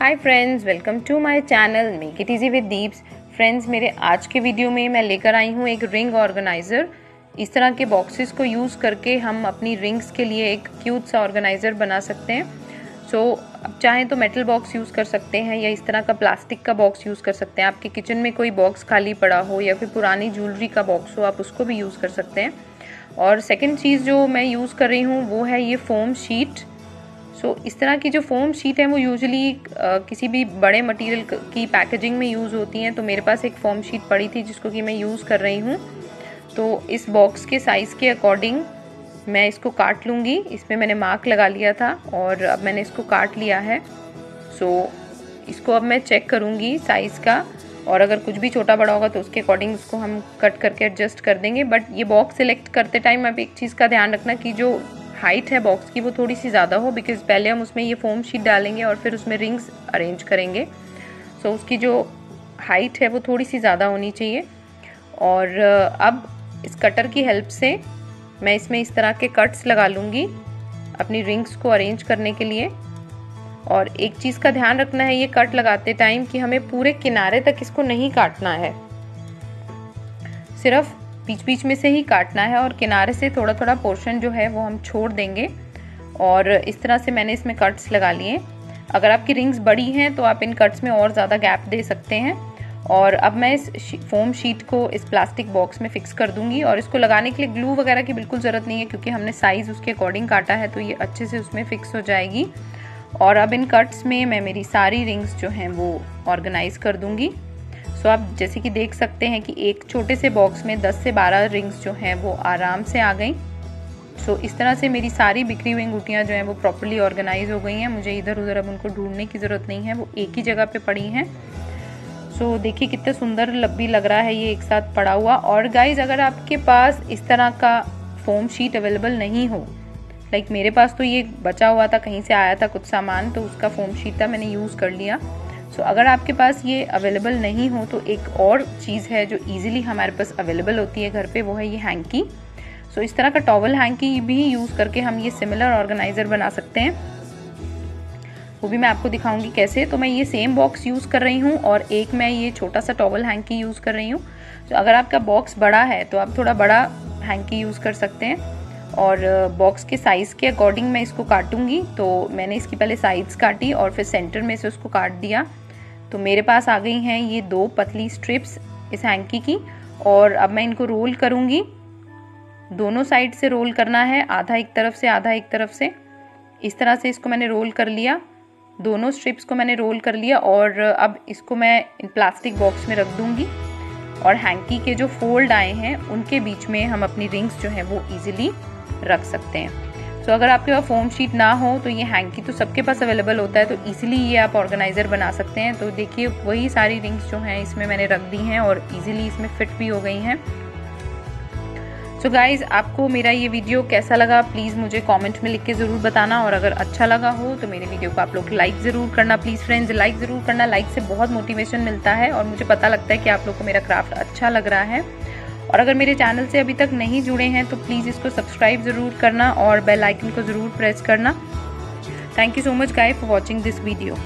Hi friends welcome to my channel make it easy with Deeps friends मेरे आज के video में मैं लेकर आई हूँ एक रिंग ऑर्गेनाइज़र इस तरह के बॉक्सेस को यूज़ करके हम अपनी रिंग्स के लिए एक क्यूट सा ऑर्गेनाइज़र बना सकते हैं. सो so, अब चाहें तो मेटल बॉक्स यूज़ कर सकते हैं या इस तरह का प्लास्टिक का बॉक्स यूज़ कर सकते हैं. आपके किचन में कोई बॉक्स खाली पड़ा हो या फिर पुरानी ज्वेलरी का बॉक्स हो आप उसको भी यूज़ कर सकते हैं. और सेकेंड चीज़ जो मैं यूज़ कर रही हूँ वो है ये फोम शीट सो so, इस तरह की जो फोम शीट है वो यूजुअली किसी भी बड़े मटेरियल की पैकेजिंग में यूज़ होती हैं। तो मेरे पास एक फोम शीट पड़ी थी जिसको कि मैं यूज़ कर रही हूँ। तो इस बॉक्स के साइज़ के अकॉर्डिंग मैं इसको काट लूँगी। इसमें मैंने मार्क लगा लिया था और अब मैंने इसको काट लिया है। सो so, इसको अब मैं चेक करूँगी साइज़ का और अगर कुछ भी छोटा बड़ा होगा तो उसके अकॉर्डिंग उसको हम कट करके एडजस्ट कर देंगे। बट ये बॉक्स सेलेक्ट करते टाइम अब एक चीज़ का ध्यान रखना कि जो हाइट है बॉक्स की वो थोड़ी सी ज़्यादा हो बिकॉज़ पहले हम उसमें ये फोम शीट डालेंगे और फिर उसमें रिंग्स अरेंज करेंगे। सो so, उसकी जो हाइट है वो थोड़ी सी ज़्यादा होनी चाहिए। और अब इस कटर की हेल्प से मैं इसमें इस तरह के कट्स लगा लूँगी अपनी रिंग्स को अरेंज करने के लिए। और एक चीज़ का ध्यान रखना है ये कट लगाते टाइम कि हमें पूरे किनारे तक इसको नहीं काटना है। सिर्फ़ बीच बीच में से ही काटना है और किनारे से थोड़ा थोड़ा पोर्शन जो है वो हम छोड़ देंगे। और इस तरह से मैंने इसमें कट्स लगा लिए। अगर आपकी रिंग्स बड़ी हैं तो आप इन कट्स में और ज़्यादा गैप दे सकते हैं। और अब मैं इस फोम शीट को इस प्लास्टिक बॉक्स में फिक्स कर दूँगी और इसको लगाने के लिए ग्लू वगैरह की बिल्कुल ज़रूरत नहीं है क्योंकि हमने साइज़ उसके अकॉर्डिंग काटा है तो ये अच्छे से उसमें फिक्स हो जाएगी। और अब इन कट्स में मैं मेरी सारी रिंग्स जो हैं वो ऑर्गेनाइज कर दूँगी। सो आप जैसे कि देख सकते हैं कि एक छोटे से बॉक्स में 10 से 12 रिंग्स जो हैं वो आराम से आ गई। सो इस तरह से मेरी सारी बिखरी हुई अंगूठियाँ जो हैं वो प्रॉपरली ऑर्गेनाइज हो गई हैं। मुझे इधर उधर अब उनको ढूँढने की ज़रूरत नहीं है, वो एक ही जगह पे पड़ी हैं। सो देखिए कितने सुंदर लब्बी लग रहा है ये एक साथ पड़ा हुआ। और गाइज़ अगर आपके पास इस तरह का फोम शीट अवेलेबल नहीं हो लाइक like मेरे पास तो ये बचा हुआ था, कहीं से आया था कुछ सामान तो उसका फोम शीट था, मैंने यूज़ कर लिया। सो so, अगर आपके पास ये अवेलेबल नहीं हो तो एक और चीज़ है जो इजीली हमारे पास अवेलेबल होती है घर पे वो है ये हैंकी सो so, इस तरह का टॉवल हैंकी भी यूज़ करके हम ये सिमिलर ऑर्गेनाइज़र बना सकते हैं. वो भी मैं आपको दिखाऊँगी कैसे. तो मैं ये सेम बॉक्स यूज़ कर रही हूँ और एक मैं ये छोटा सा टॉवल हैंकी यूज़ कर रही हूँ. तो अगर आपका बॉक्स बड़ा है तो आप थोड़ा बड़ा हैंकी यूज़ कर सकते हैं. और बॉक्स के साइज़ के अकॉर्डिंग मैं इसको काटूँगी। तो मैंने इसकी पहले साइड्स काटी और फिर सेंटर में से उसको काट दिया। तो मेरे पास आ गई हैं ये दो पतली स्ट्रिप्स इस हैंकी की और अब मैं इनको रोल करूँगी। दोनों साइड से रोल करना है, आधा एक तरफ़ से, आधा एक तरफ़ से। इस तरह से इसको मैंने रोल कर लिया। दोनों स्ट्रिप्स को मैंने रोल कर लिया और अब इसको मैं प्लास्टिक बॉक्स में रख दूँगी। और हैंकी के जो फोल्ड आए हैं, उनके बीच में हम अपनी रिंग्स जो हैं वो इजीली रख सकते हैं। सो so, अगर आपके पास फोम शीट ना हो तो ये हैंकी तो सबके पास अवेलेबल होता है तो इजीली ये आप ऑर्गेनाइजर बना सकते हैं। तो देखिए वही सारी रिंग्स जो हैं इसमें मैंने रख दी हैं और इजीली इसमें फिट भी हो गई हैं। सो so गाइज़ आपको मेरा ये वीडियो कैसा लगा प्लीज़ मुझे कमेंट में लिख के ज़रूर बताना। और अगर अच्छा लगा हो तो मेरे वीडियो को आप लोग लाइक ज़रूर करना प्लीज़ फ्रेंड्स लाइक ज़रूर करना। लाइक से बहुत मोटिवेशन मिलता है और मुझे पता लगता है कि आप लोग को मेरा क्राफ्ट अच्छा लग रहा है। और अगर मेरे चैनल से अभी तक नहीं जुड़े हैं तो प्लीज़ इसको सब्सक्राइब ज़रूर करना और बेल आइकन को ज़रूर प्रेस करना। Thank you so much guys for watching this video